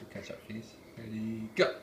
Let's catch up, please. Ready, go!